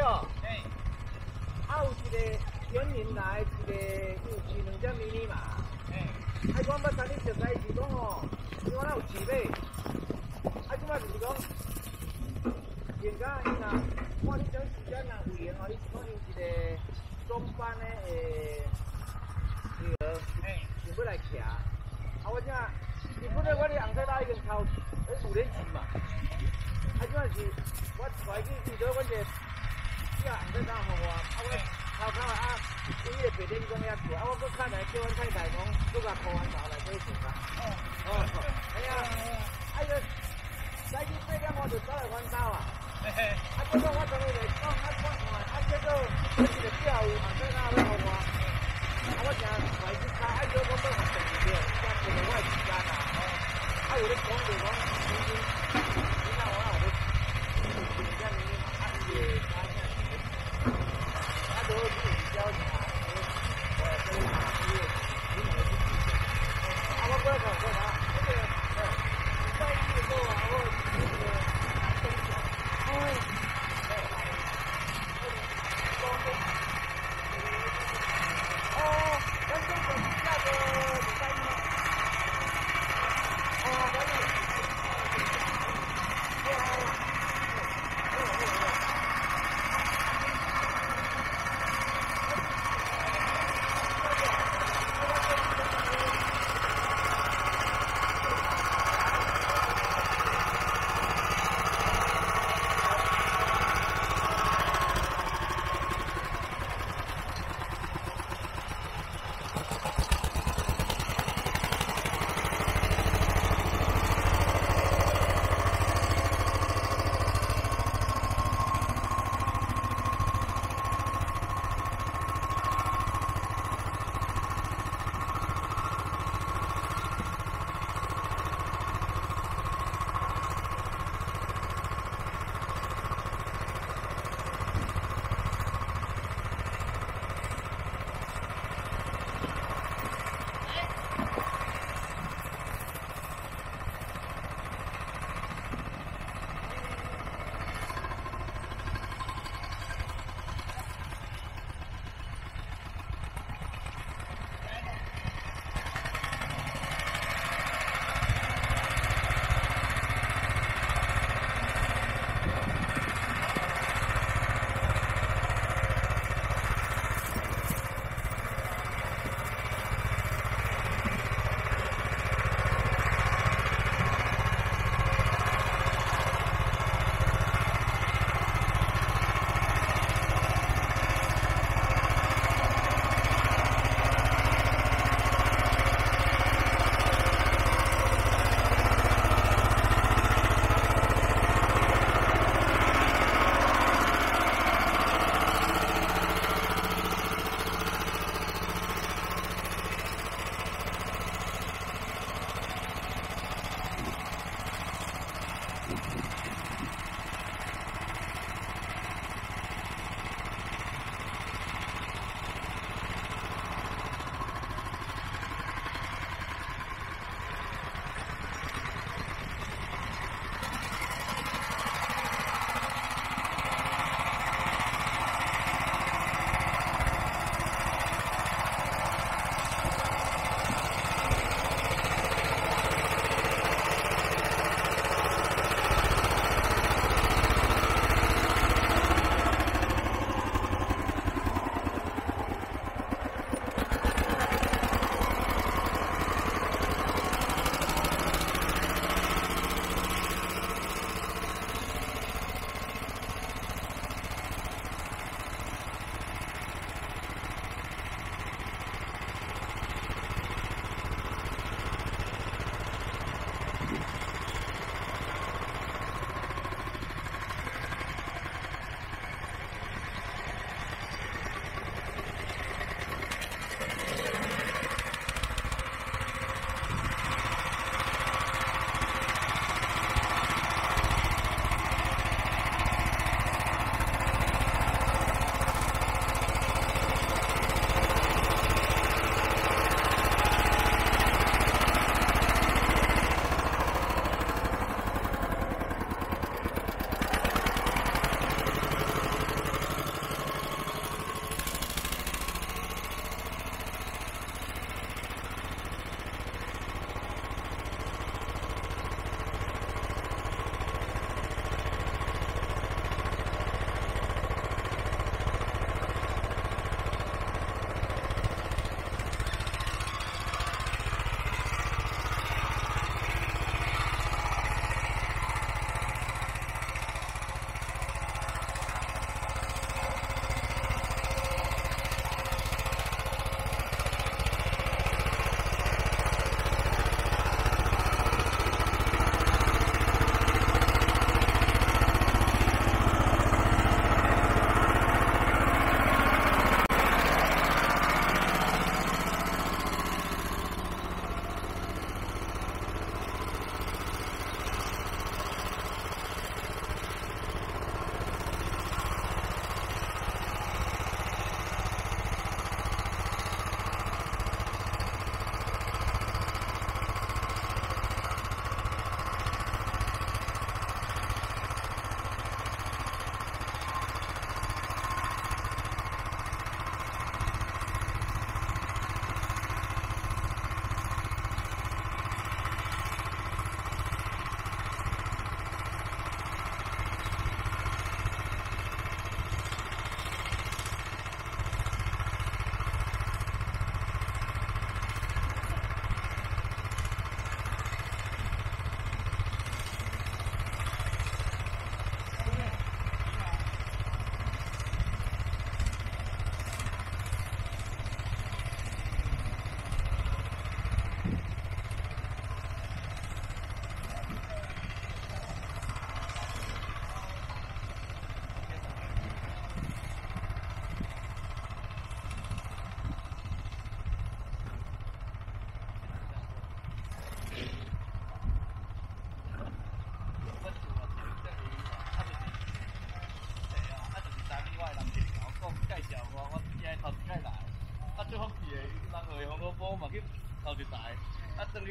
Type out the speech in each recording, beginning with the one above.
红色打对哦。哎。啊，有一个原年来一个有饲两只迷你嘛。哎。啊，我要带你熟悉是讲哦，因为我有饲马。啊，即摆就是讲，现在因啊，我你种时间啊有闲哦，你是讲用一个中班的诶女儿，哎，想要来骑。啊，我正，你不能我的红色打已经超五年级嘛。啊，即摆是我带去遇到阮个。啊，红色衫互我，啊我头壳啊，伊迄个白天工遐做，啊我搁看来叫阮太太讲，搁甲箍完头来做穿啊。哦，哦，哎呀，啊个早起八点我就走来阮兜啊。嘿嘿。啊，结果我从伊来讲，啊看看，啊结果一个钓鱼红色衫要互我，啊我正来去查，啊叫讲要互第二条，才过来我时间啊。啊有咧讲就讲，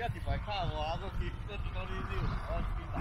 伫外口，我还阁去阁去到你溜，我去来。